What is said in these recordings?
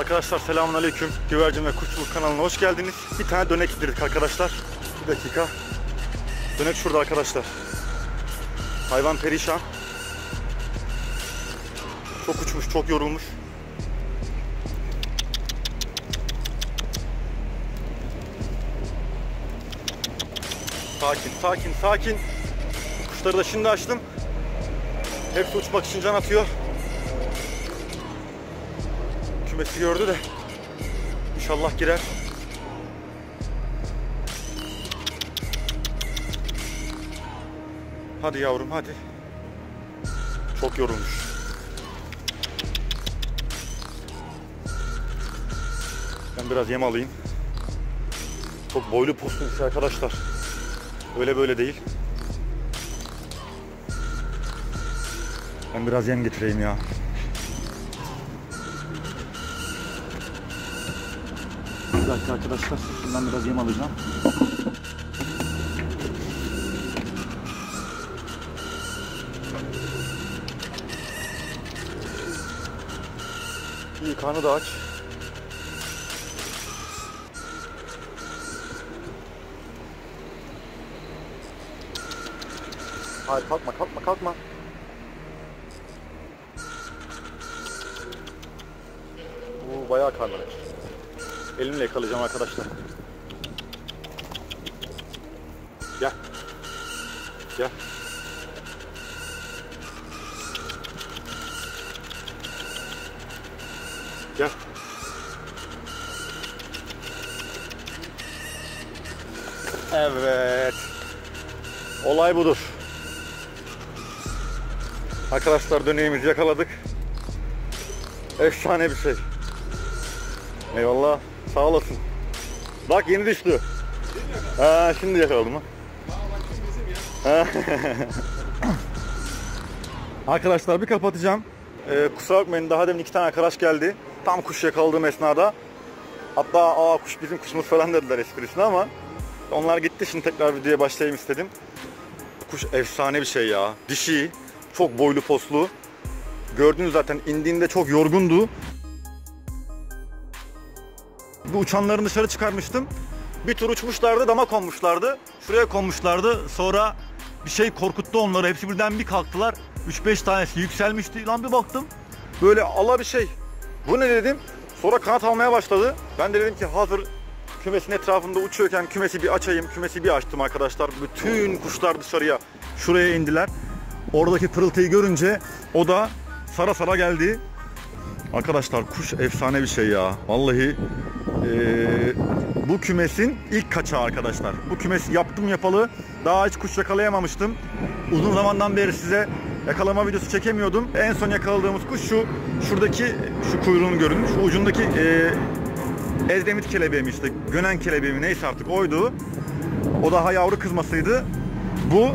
Arkadaşlar selamünaleyküm. Güvercin ve Kuşçuluk kanalına hoş geldiniz. Bir tane dönek indirdik arkadaşlar. Bir dakika. Dönek şurada arkadaşlar. Hayvan perişan. Çok uçmuş, çok yorulmuş. Sakin, sakin, sakin. Kuşları da şimdi açtım. Hepsi uçmak için can atıyor. Kümesi gördü de. İnşallah girer. Hadi yavrum hadi. Çok yorulmuş. Ben biraz yem alayım. Çok boylu şey arkadaşlar. Öyle böyle değil. Ben biraz yem getireyim ya. Dakika arkadaşlar. Şundan biraz yem alacağım. İyi karnı da aç. Hayır kalkma kalkma kalkma. Bu bayağı karnı aç. Elimle yakalayacağım arkadaşlar. Gel. Gel. Gel. Evet. Olay budur. Arkadaşlar döneğimizi yakaladık. Efsane bir şey. Eyvallah. Sağ olasın. Bak yeni düştü. Ha, şimdi yakaladım ha. Arkadaşlar bir kapatacağım. Ee, kusura bakmayın daha demin iki tane arkadaş geldi. Tam kuş yakaladığım esnada. Hatta aa kuş bizim kuşumuz falan dediler esprisine ama onlar gitti şimdi tekrar videoya başlayayım istedim. Kuş efsane bir şey ya. Dişi, çok boylu poslu. Gördünüz zaten indiğinde çok yorgundu. Bu uçanların dışarı çıkarmıştım. Bir tur uçmuşlardı, dama konmuşlardı. Şuraya konmuşlardı. Sonra bir şey korkuttu onları. Hepsi birden bir kalktılar. 3-5 tanesi yükselmişti. Lan bir baktım. Böyle ala bir şey. Bu ne dedim. Sonra kanat almaya başladı. Ben de dedim ki hazır kümesin etrafında uçuyorken kümesi bir açayım. Kümesi bir açtım arkadaşlar. Bütün kuşlar dışarıya şuraya indiler. Oradaki pırıltıyı görünce o da sara sara geldi. Arkadaşlar kuş efsane bir şey ya. Vallahi eee, bu kümesin ilk kaçağı arkadaşlar. Bu kümesi yaptım yapalı. Daha hiç kuş yakalayamamıştım. Uzun zamandan beri size yakalama videosu çekemiyordum. En son yakaladığımız kuş şu. Şuradaki şu kuyruğunu görün. Şu ucundaki eee Ezdemit kelebeği mi işte gönen kelebeği mi neyse artık oydu. O daha yavru kızmasıydı. Bu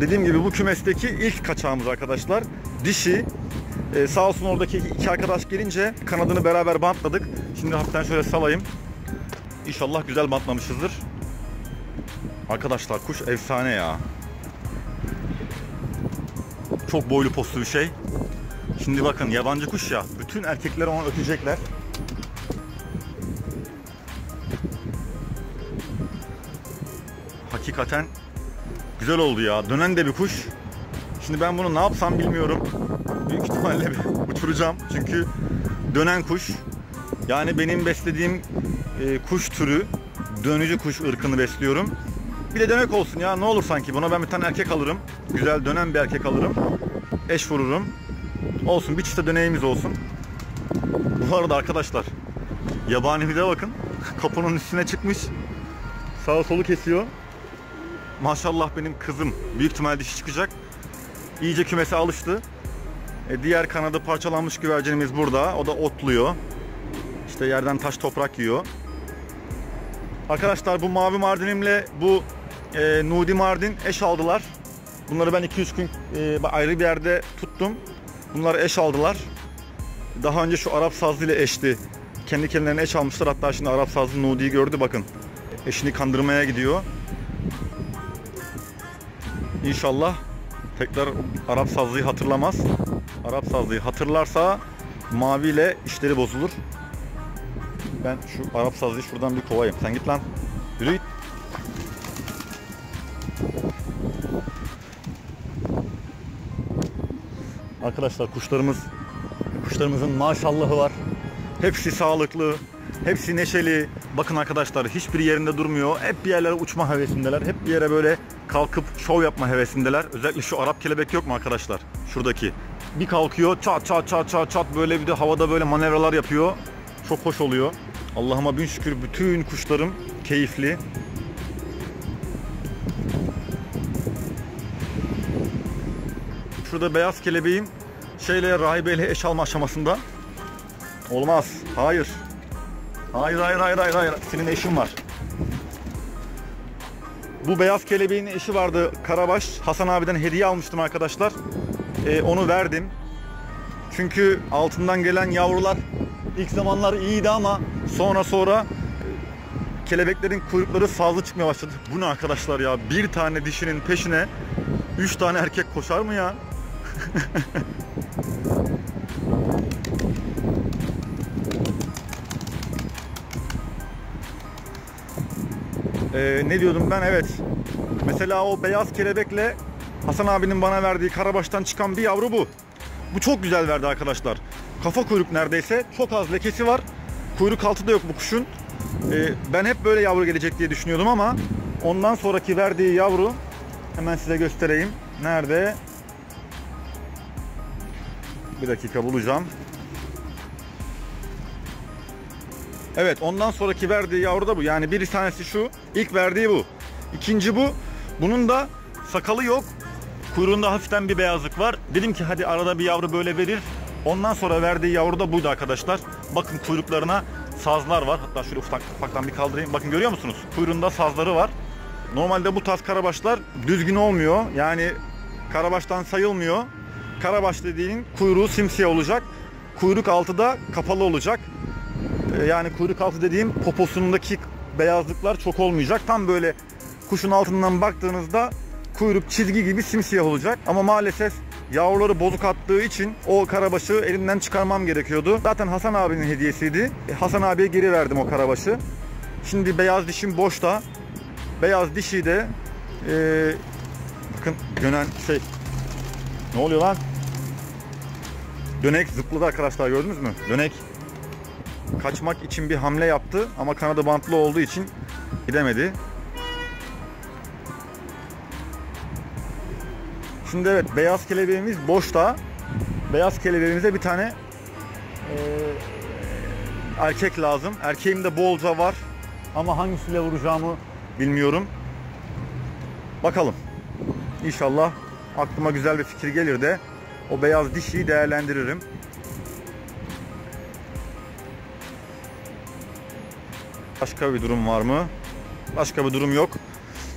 dediğim gibi bu kümesteki ilk kaçağımız arkadaşlar. Dişi. Ee, sağ olsun oradaki iki arkadaş gelince kanadını beraber bantladık. Şimdi hafiften şöyle salayım. İnşallah güzel bantlamışızdır. Arkadaşlar kuş efsane ya. Çok boylu postlu bir şey. Şimdi bakın yabancı kuş ya. Bütün erkekler onu ötecekler. Hakikaten güzel oldu ya. Dönen de bir kuş. Şimdi ben bunu ne yapsam bilmiyorum. Büyük ihtimalle uçuracağım. Çünkü dönen kuş. Yani benim beslediğim e, kuş türü dönücü kuş ırkını besliyorum. Bir de dönek olsun ya ne olur sanki. Buna ben bir tane erkek alırım. Güzel dönen bir erkek alırım. Eş vururum. Olsun bir çifte döneğimiz olsun. Bu arada arkadaşlar yabani bir de bakın. Kapının üstüne çıkmış. Sağa solu kesiyor. Maşallah benim kızım. Büyük ihtimal dişi çıkacak. İyice kümese alıştı. E, diğer kanadı parçalanmış güvercinimiz burada. O da otluyor. İşte yerden taş toprak yiyor. Arkadaşlar bu mavi mardinimle bu e, nudi mardin eş aldılar. Bunları ben 2-3 gün e, ayrı bir yerde tuttum. Bunlar eş aldılar. Daha önce şu Arap sazlı ile eşti. Kendi kendilerine eş almışlar. Hatta şimdi Arap sazlı Nudi'yi gördü bakın. Eşini kandırmaya gidiyor. İnşallah tekrar Arap sazlıyı hatırlamaz. Arap sazlıyı hatırlarsa maviyle işleri bozulur. Ben şu Arap sazlıyı şuradan bir kovayım. Sen git lan. Yürü git. Arkadaşlar kuşlarımız kuşlarımızın maşallahı var. Hepsi sağlıklı, hepsi neşeli. Bakın arkadaşlar hiçbir yerinde durmuyor. Hep bir yerlere uçma hevesindeler. Hep bir yere böyle kalkıp şov yapma hevesindeler. Özellikle şu Arap kelebek yok mu arkadaşlar? Şuradaki. Bir kalkıyor çat çat çat çat çat böyle bir de havada böyle manevralar yapıyor. Çok hoş oluyor. Allah'ıma bin şükür bütün kuşlarım keyifli. Şurada beyaz kelebeğim şeyle rahibeyle eş alma aşamasında. Olmaz. Hayır. Hayır hayır hayır hayır hayır. Senin eşin var. Bu beyaz kelebeğin eşi vardı Karabaş. Hasan abiden hediye almıştım arkadaşlar. Ee, onu verdim. Çünkü altından gelen yavrular ilk zamanlar iyiydi ama sonra sonra e, kelebeklerin kuyrukları fazla çıkmaya başladı. Bu ne arkadaşlar ya? Bir tane dişinin peşine üç tane erkek koşar mı ya? Ee, ne diyordum ben? Evet. Mesela o beyaz kelebekle Hasan abinin bana verdiği karabaştan çıkan bir yavru bu. Bu çok güzel verdi arkadaşlar. Kafa kuyruk neredeyse. Çok az lekesi var. Kuyruk altı da yok bu kuşun. Ee, ben hep böyle yavru gelecek diye düşünüyordum ama ondan sonraki verdiği yavru hemen size göstereyim. Nerede? Bir dakika bulacağım. Evet ondan sonraki verdiği yavru da bu. Yani bir tanesi şu. ilk verdiği bu. İkinci bu. Bunun da sakalı yok. Kuyruğunda hafiften bir beyazlık var. Dedim ki hadi arada bir yavru böyle verir. Ondan sonra verdiği yavru da buydu arkadaşlar. Bakın kuyruklarına sazlar var. Hatta şöyle ufak, ufaktan bir kaldırayım. Bakın görüyor musunuz? Kuyruğunda sazları var. Normalde bu tarz karabaşlar düzgün olmuyor. Yani karabaştan sayılmıyor. Karabaş dediğin kuyruğu simsiyah olacak. Kuyruk altı da kapalı olacak. Ee, Yani kuyruk altı dediğim poposundaki beyazlıklar çok olmayacak. Tam böyle kuşun altından baktığınızda kuyruk çizgi gibi simsiyah olacak. Ama maalesef yavruları bozuk attığı için o karabaşı elimden çıkarmam gerekiyordu. Zaten Hasan abinin hediyesiydi. E, Hasan abiye geri verdim o karabaşı. Şimdi beyaz dişim boşta. Beyaz dişi de e, bakın dönen şey ne oluyor lan? Dönek zıpladı arkadaşlar gördünüz mü? Dönek kaçmak için bir hamle yaptı ama kanadı bantlı olduğu için gidemedi. Şimdi evet beyaz kelebeğimiz boşta. Beyaz kelebeğimize bir tane eee, erkek lazım. Erkeğim de bolca var ama hangisiyle vuracağımı bilmiyorum. Bakalım. İnşallah aklıma güzel bir fikir gelir de o beyaz dişiyi değerlendiririm. Başka bir durum var mı? Başka bir durum yok.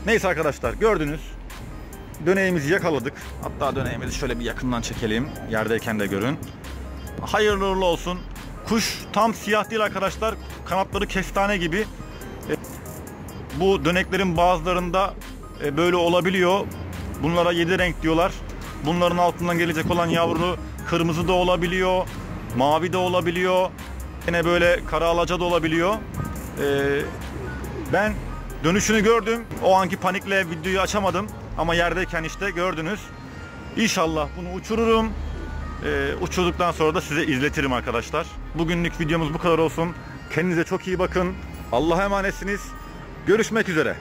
Neyse arkadaşlar gördünüz. Döneğimizi yakaladık. Hatta döneğimizi şöyle bir yakından çekelim. Yerdeyken de görün. Hayırlı uğurlu olsun. Kuş tam siyah değil arkadaşlar. Kanatları kestane gibi. E, Bu döneklerin bazılarında e, böyle olabiliyor. Bunlara yedi renk diyorlar. Bunların altından gelecek olan yavru kırmızı da olabiliyor. Mavi de olabiliyor. Yine böyle kara alaca da olabiliyor. Ee, ben dönüşünü gördüm. O anki panikle videoyu açamadım. Ama yerdeyken işte gördünüz. İnşallah bunu uçururum. Ee, uçurduktan sonra da size izletirim arkadaşlar. Bugünlük videomuz bu kadar olsun. Kendinize çok iyi bakın. Allah'a emanetsiniz. Görüşmek üzere.